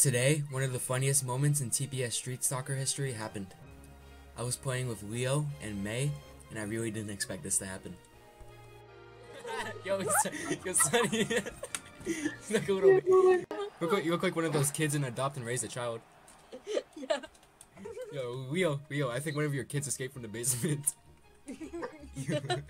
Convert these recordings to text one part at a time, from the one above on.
Today, one of the funniest moments in TPS Street Soccer history happened. I was playing with Leo and May, and I really didn't expect this to happen. yo, yo, Sunny. you look a little. You look, like, you look like one of those kids in Adopt and Raise a Child. Yeah. Yo, Leo, Leo, I think one of your kids escaped from the basement.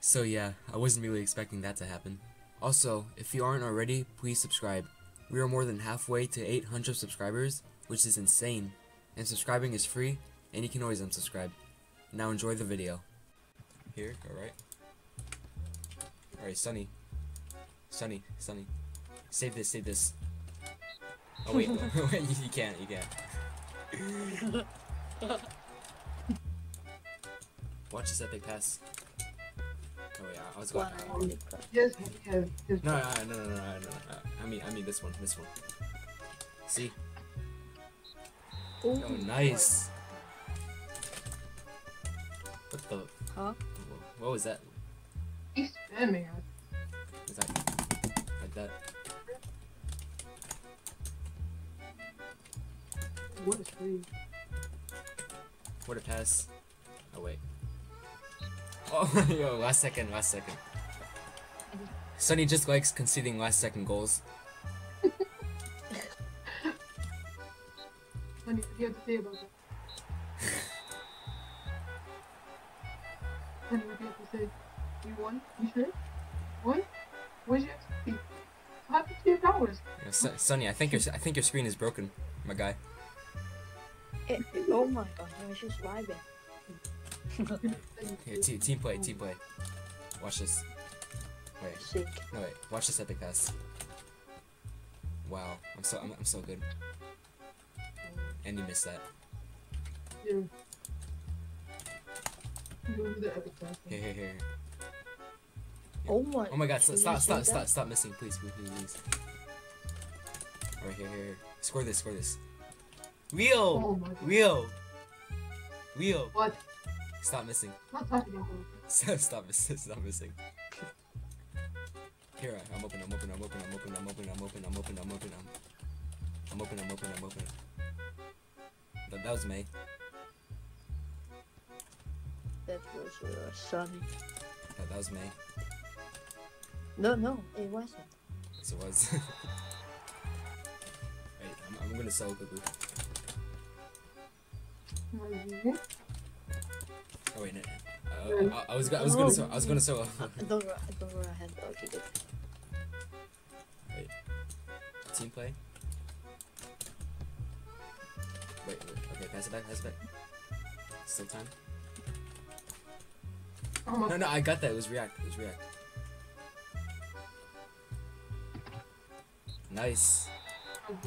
so yeah, I wasn't really expecting that to happen. Also, if you aren't already, please subscribe. We are more than halfway to 800 subscribers, which is insane. And subscribing is free, and you can always unsubscribe. Now enjoy the video. Here, alright. Alright, Sunny. Sunny, Sunny. Save this, save this. Oh wait, wait, you can't, you can't. Watch this epic pass. Oh I was going. Yes, yes, yes. No, no, no, no, no, no, no, no. I mean, I mean this one, this one. See? Oh, nice. What the? Huh? What was that? He's spamming us. Was that like that? What is free? What a pass. Oh wait. Oh, yo, last second, last second. Sunny just likes conceding last second goals. Honey, what do you have to say about that? Honey, what do you have to say? You won? You sure? Won? Where's your XP? What happened to your towers? Yeah, Su- Sunny, I think your I think your screen is broken, my guy. It, oh my god, I was just vibing. Here, te- team play, team play. Watch this. Wait, Sick. no wait. Watch this epic pass. Wow, I'm so I'm, I'm so good. And you missed that. Yeah. Go to the epic test. Here, here, here. Oh my. Oh my God! Can Stop, stop, stop, stop missing, please, please, please. please. Alright, here, here, here. Score this, score this. Leo, Oh my god. Leo, Leo. What? Stop missing. Not touching it, bro. Stop, stop missing. Stop missing. Here, I- I'm open. I'm open. I'm open. I'm open. I'm open. I'm open. I'm open. I'm open. I'm. I'm open. I'm open. I'm open. That, that was May. That was uh, sunny. That, that was May. No, no, it wasn't. Yes, it was. Wait, I'm, I'm gonna sell quickly. Mhm. Oh wait, no. no. Uh, I, I was go- I was gonna sell. I was gonna sell. Uh, don't, go- don't go ahead. Okay, good. Wait. Team play. Wait, wait. Okay, pass it back. Pass it back. Still time. Oh No, no, I got that. It was react. It was react. Nice. god.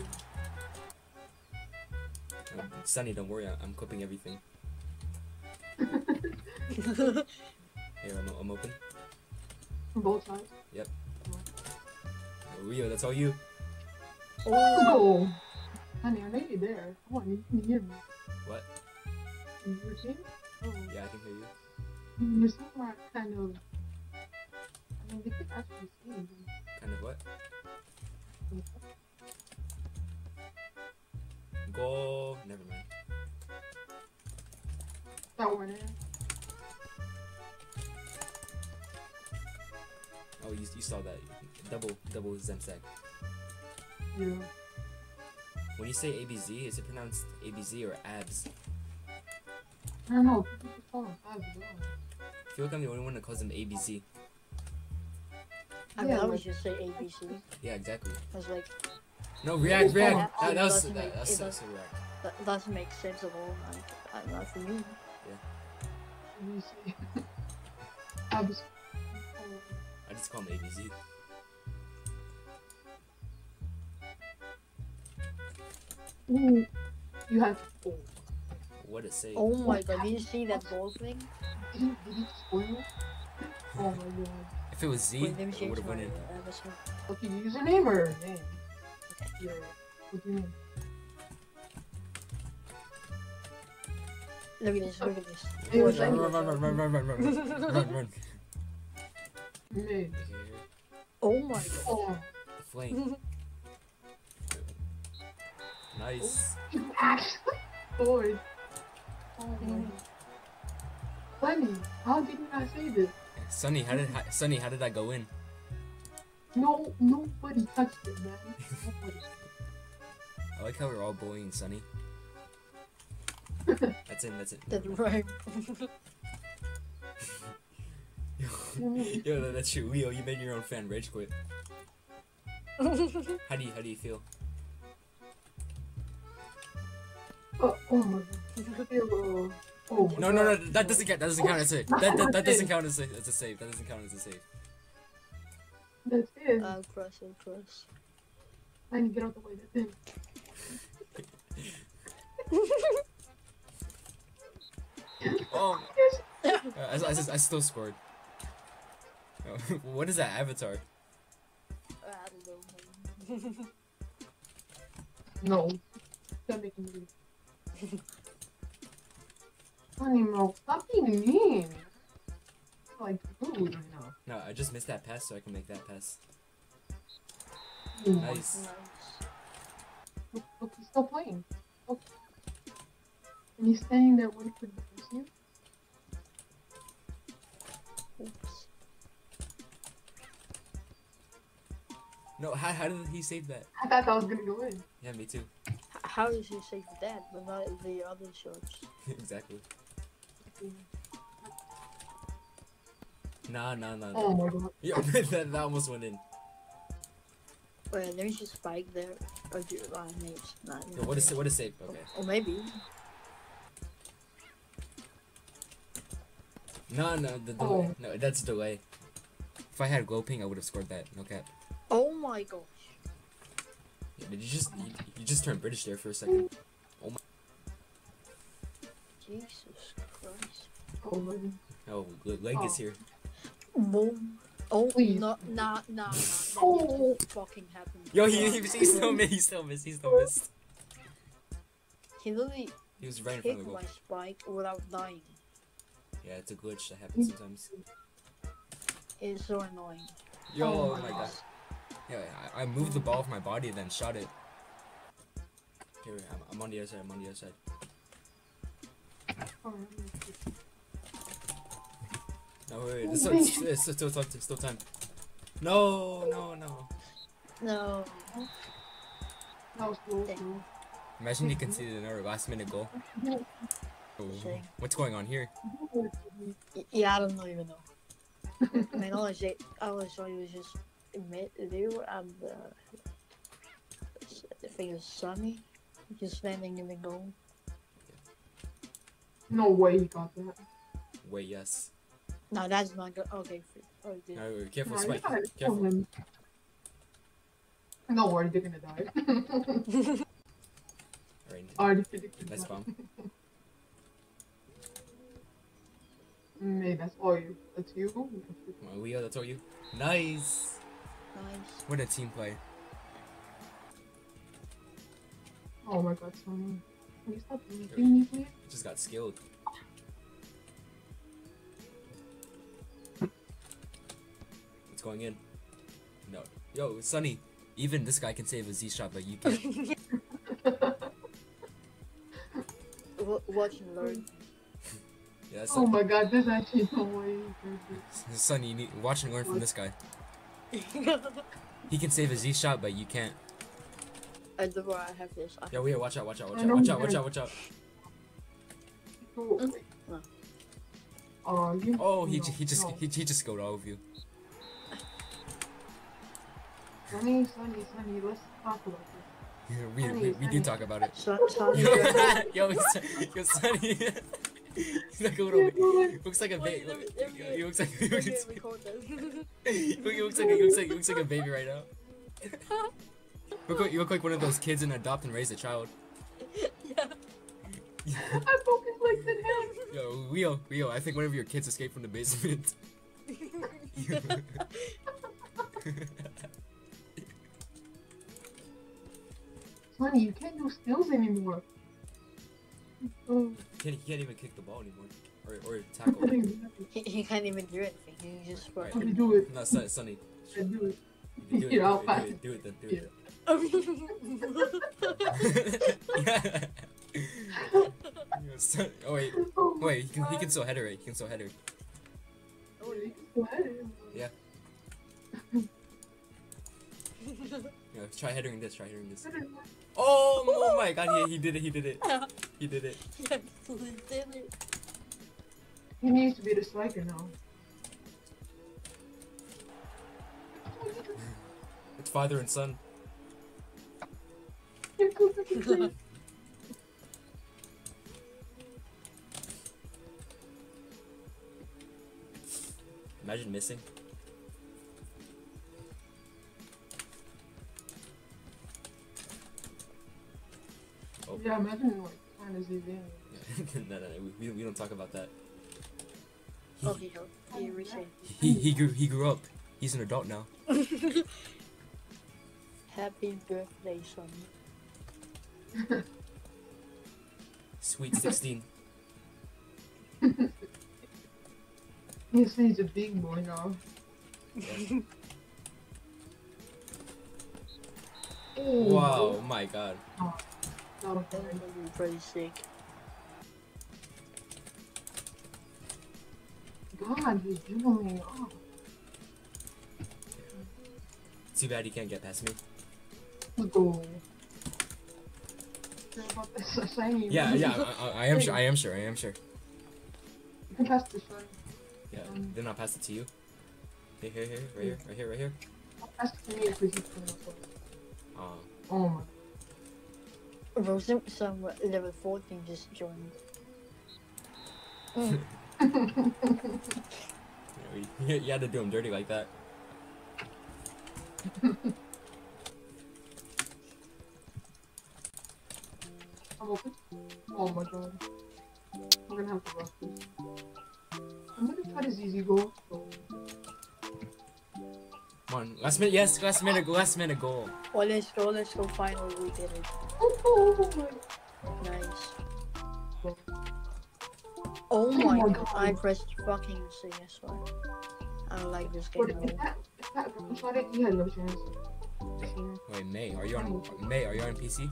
Um, Sunny, don't worry. I- I'm clipping everything. Here, I'm, I'm open. From both sides. Yep. Oh, Rio, that's all you. Oh! Honey, I know you're there. Come on, you can hear me. What? You were saying? Oh. Yeah, I can hear you. You're somewhere kind of. I mean, they could actually see you. Kind of what? Goal. Never mind. That one. Oh, you, you saw that. Double, double Zemsek. Yeah. When you say ABZ, is it pronounced ABZ or abs? I don't know. People just call them abs. I feel like I'm the only one that calls them ABZ. I mean, Yeah, I would just say ABC. Yeah, exactly. I was like, No, react, It react. doesn't- That, it that was that, make- that's it so, does- so react. that doesn't make sense at all. Like, uh, not for me. And you see. Abs. I just call ABZ. Ooh. You have. Oh. What it say? Oh my god, did you see that ball thing? Did you, did you spoil? Oh my god. If it was Z, Wait, let me I change would have my won it. uh, avatar. Okay, username or name? Yeah. What do you mean? Look at this, look at this. It was Run, like- run, run, run, run, run, run, run, run, run, run. Oh my god. The flame. Nice. You actually scored. Oh my Mm. Lenny, how did you not say this? Sunny, how did how, Sunny, how did that go in? No, nobody touched it, man. Nobody. I like how we're all bullying Sunny. That's it. That's it. That's right. Yo, that- that's true. Leo, you made your own fan rage quit. How do you how do you feel? Oh, oh my god. Hello. Oh my No, no, no. That doesn't count. That doesn't count as a that that, that doesn't count as a, as a save. That doesn't count as a save. That's it. I'll cross, I'll cross. Lenny, get out the way. That's it. Oh, uh, I, I, I, I still scored. Oh, what is that avatar? I don't know. No. Stop making me. Lenny, bro, stop being mean. Like, rude right now. No, I just missed that pass, so I can make that pass. Ooh, Nice. Nice. Look, look, he's still playing. Oh. Look. And he's standing there waiting for the person. Oops. No, how, how did he save that? I thought that was gonna go in. Yeah, me too. H- How did he save that, but not the other shots? exactly. Nah, nah, nah. Oh my god. Yo, that, that almost went in. Wait, there's a spike there. Or do uh, maybe it's not. Yo, what is it? What is it? Okay. Or maybe. No, no, the delay. Oh. No, that's delay. If I had glow ping, I would have scored that. No cap. Oh my gosh. Yeah, did you just you, you just turned British there for a second? Oh Jesus Christ. Oh my god. Oh, Le- leg is Oh. here. Boom. Oh, Please. no, nah, nah, nah. Oh. fucking happened. Yo, he, he, he still missed. He still missed. He still missed. He literally He was right in front of the goal. my spike without dying. Yeah, it's a glitch that happens sometimes. It's so annoying. Yo, Oh oh my my god. Gosh. Yeah, I, I moved the ball with my body and then shot it. Here, I'm, I'm on the other side. I'm on the other side. No, wait, wait. There's still, there's still, still, still, still time. No, no, no. No. That was cool. cool. Imagine you conceded another last minute goal. What's going on here? Yeah, I don't know even know. I mean, all I say, all I saw was just mid there and uh, I think it's sunny, just standing in the goal. No way he got that. Wait, yes. No, that's not good. Okay, f- oh, dude. No, wait, careful, Nah, Spike. Careful. Him. Don't worry, they're gonna die. Alright, Already predicted nice that. bomb. Mm, Hey, that's all you. That's you. Come on, Leo, that's all you. Nice. Nice. What a team play. Oh my god, Sunny. Can you stop beating me, please? Just got skilled. It's going in. No. Yo, Sunny. Even this guy can save a Z shot, but you can't. Watch and learn. Yeah, Oh my god, there's actually no way you Sunny, you need watch and learn from this guy. He can save a Z shot, but you can't. and the more I have this, I Yo, Leo, watch out, watch out, watch I out, know watch out, watch out, watch out. Oh, wait. No. You. Oh, he, no, j- he just he, he just scored all of you. Sunny, Sunny, Sunny, let's talk about this. we, we, we do talk about it. so, so, yo, yo, yo, Sunny. He's like a little. Looks like a baby. He looks like he looks, he looks like he looks like he looks like a baby right now. Look like, you look like one of those kids in adopt and raise a child. Yeah. I focused legs at him. Yo, Leo, Leo, I think one of your kids escaped from the basement. Sunny, you can't do skills anymore. Oh, he can't even kick the ball anymore. Or, or tackle. he, he can't even do anything. He just Right. Let me do it. No, Sun- Sunny. I do it. Do it, do it, Here, I'll do it, it. do it, do it, then, do it. Then. oh wait, oh, oh wait. He can, he can still header it. Oh, he can still header. it. Oh, you can still hit it. Yeah. Yeah, try headering this. Try headering this. Oh, oh my god, he, he did it, he did it. He did it. yes, we did it. He needs to be the striker now. It's father and son. You're good, you're good. Imagine missing. Oh. Yeah, imagine like trying to zoom in. no, no, no, we, we, we don't talk about that. He, Okay. He he, he grew he grew up. He's an adult now. Happy birthday, son. Sweet 16. He says he's a big boy now. Oh, Wow, oh my god. Oh. A That would be pretty sick. God, he's dribbling. Oh, Too bad he can't get past me. goal. Care about this, a Yeah, yeah, I, I, am sure, I am sure, I am sure. You can pass the shiny. Yeah, Um, then I'll pass it to you. Here, here, here, right here, right here, right here. Pass it to me he's playing us. Oh, Oh my. Bro, some, some level 14 just joined. Mm. you, know, you, you had to do him dirty like that. I'm open. Oh my god. We're gonna have to rush this. I'm gonna try this easy goal. Come on, last minute, yes, last minute, last minute goal. Oh, let's go, let's go. Finally, we did it. Oh, oh, Nice. oh. My my god, God. I pressed fucking C, I swear. I don't like this game But at if that, if that Russian shot it, he had no chance. Wait, May, are you on May? Are you on PC?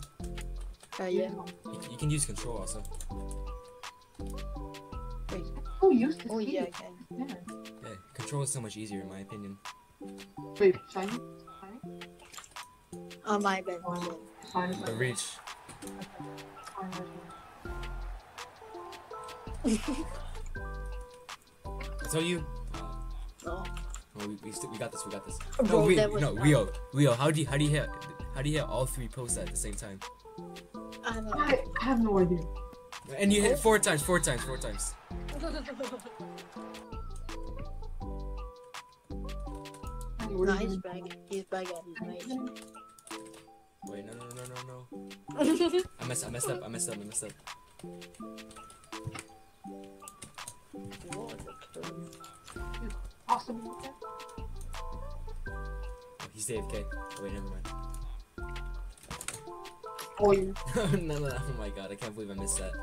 Uh, yeah. You, you can use control also. Wait. Oh, used to Oh, yeah, I can. Yeah. Yeah, control is so much easier in my opinion. Wait, shiny? Shiny? Oh, my bad, my bad. The reach. Shiny. I you. Oh. oh, we, we, st- we got this. We got this. Bro, no, we, that was no, not- Leo, Leo. How do you how do you hit how do you hit all three posts at the same time? I don't know. I, I have no idea. And you hit four times, four times, four times. Shiny, nah, he's doing? back. He's back at his. Wait, no, no, no, no, no, no. I messed, I messed up. I messed up. I messed up. What a turn. Possible. Oh, he's AFK. Oh, wait, never mind. Oh, yeah. no, no, no. Oh my god, I can't believe I missed that.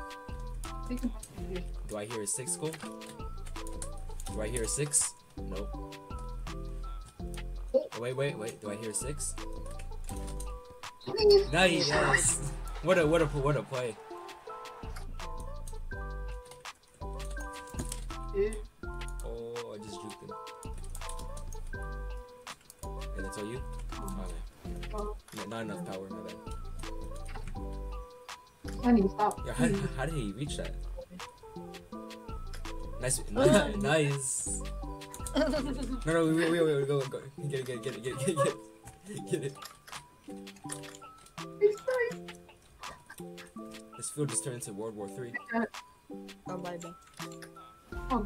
I think it's possible. Do I hear a six goal? Do I hear a six? Nope. Oh, wait, wait, wait. Do I hear six? Nice. Yes. What a what a what a play. Oh, I just juked him. And that's all you? Yeah, not enough power, my bad. Shiny, stop. Yeah, how, how did he reach that? Nice, nice. No, no, wait, wait, wait, wait, go, go, get it, get it, get it, get it, get it, get it, get it. He's nice. This field just turned into World War Three. Oh, my bad. Oh,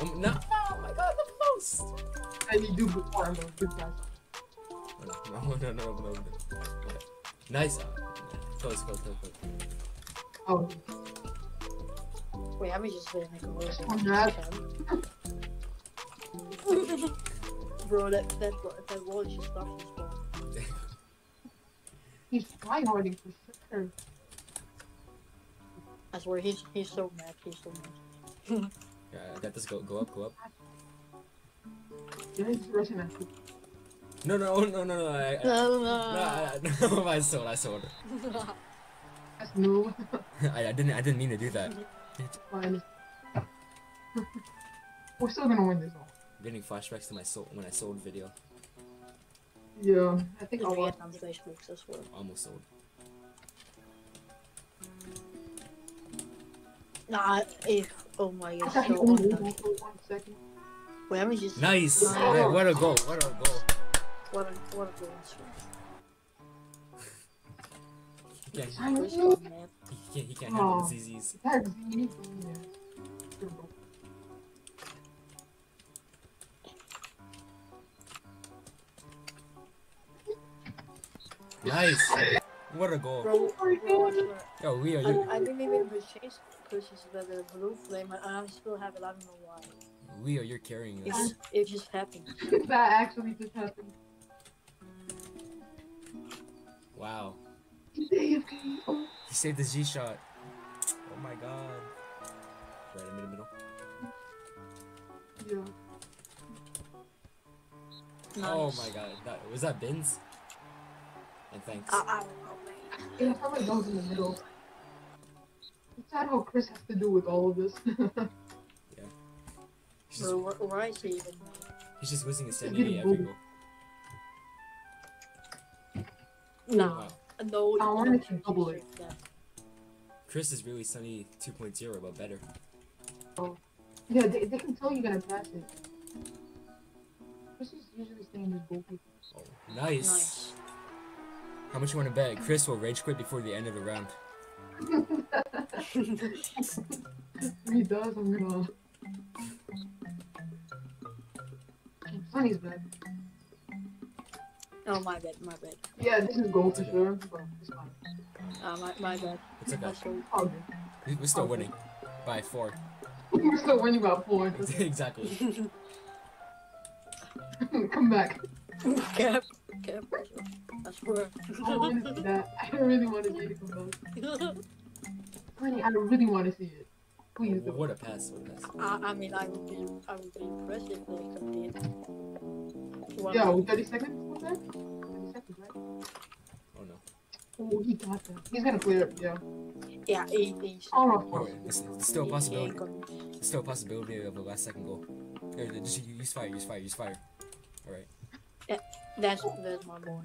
Um, no, oh my God, the post. I need to do before I'm a good guy. Oh, no, no, no, no, no, no. Okay. Nice. Close, close, close, close. Oh, Wait, I was just saying like a voice. That- Bro, that that that wall just stopped his ball. he's tryharding for sure. I swear he's he's so mad. He's so mad. Yeah, I got this. Go, go up, go up. Yeah, he's rushing at you. No, no, no, no, no. I, I, No, no, no, I, I sold. I sold. no. That's new. I, I didn't. I didn't mean to do that. Fine. We're still gonna win this one. I'm getting flashbacks to my soul when I sold video. Yeah, I think If I'll we watch. get on Facebook, that's what. Almost sold. Nah, if oh my god, so only unlucky. won for one second. Wait, let me just. Nice. Nice. Hey, what a goal! What a goal! What a what a goal! This He can't. I was. knew First man. He can't. He can't handle Aw. the ZZs. That's easy. Yeah. Here we go. Nice. What a goal! Bro, Oh my bro, I Yo, we are you. I, I didn't even purchase purchase the, the blue flame, and I still have it. I don't know why. We are you're carrying It us. it just happened. that actually just happened. Wow. AFK. Oh, He saved the Z shot. Oh my god. Right in the middle. yeah. Oh my god. That was that bins. And thanks. I, I don't know, man. Yeah, I felt like that was in the middle. It's sad how Chris has to do with all of this. He's just, Bro, where, where I see even. he's just whizzing his He's sanity getting every No, Wow. No. I no, wanted to seriously, double it. Chris is really Sunny 2.0, but better. Oh. yeah, they, they can tell you're gonna pass it. Chris is usually staying his goalkeeper. Oh, nice. Nice. How much you want to bet? Chris will rage quit before the end of the round. If he does, I'm gonna. Sunny's bad. Oh my bad, my bad. Yeah, this is gold for sure, but it's fine. Uh, my my bad. It's okay. That's all. All good. We- We're still winning by four. We're still winning by four. exactly. Come back. Cap, cap. I swear. I want to see that. I really want to see it come back. Honey, I really want to see it. Please do. What a pass! What a pass! I, I mean, I would be, I would be impressed if they compete. One Yeah, more. with 30 seconds? Oh, he got that. He's gonna clear it, yeah. Yeah, eight days. Oh, Oh, it's, it's still a possibility. It's still a possibility of a last second goal. Here, just use fire. Use fire. Use fire. All right. That's that's my boy.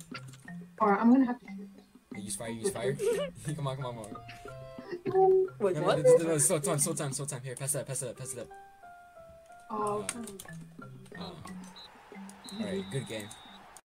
Alright, I'm gonna have to shoot. Hey, use fire. Use fire. come on. Come on. Come on. Wait, No, no, what? no, no, no, slow time. Slow time. Slow time. Here, pass that. Pass that. Pass it up. Oh, uh, uh, All right. Good game.